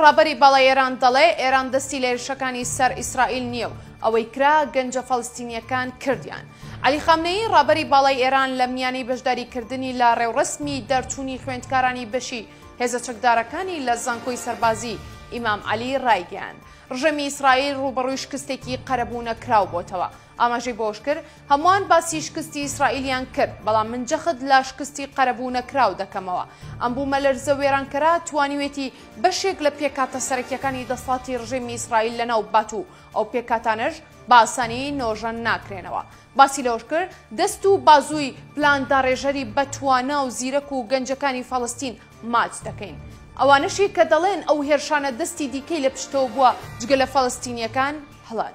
ڕابەری باڵای ئێران دەڵێ ئێران دەستی لە هێرشەکانی سەر ئیسرائیل نییە و ئەوەی کرا گەنجە فەلستینییەکان کردیان. عەلی خامنەیی ڕابەری باڵای ئێران لە میانەی بەشداریکردنی لە ڕێوڕەسمی دەرچوونی خوێندکارانی بەشی هێزە چەکدارەکانی لە زانکۆی سەربازیی ئیمام عەلی ڕایگەیاند، ڕژێمی ئیسرائیل ڕووبەڕووی شکستێکی قەرەبوونەکراو بۆتەوە. ئاماژەی بەوەشکرد، هەمووان باسی شکستی ئیسرائیلیان کرد، بەڵام من جەخت لە شکستی قەرەبوونەکراو دەکەمەوە. ئەم بوومەلەرزە وێرانکەرە توانیوێتی بەشێک لە پێکهاتە سەرەکییەکانی دەسەڵاتی رژێمی ئیسرائیل لەناو ببات و ئەو پێکهاتانەش بە ئاسانی نۆژەن ناکرێنەوە. باسی لەوەشکرد، دەست و بازووی پلانداڕێژەری بەتوانا و زیرەک و گەنجەکانی فەڵەستین ماچ دەکەین. ئەوانەشی کە دەڵێن ئەو هێرشانە دەستی دیکەی لە پشتەوە بووە جگە لە فەڵەستینییەکان هەڵەن.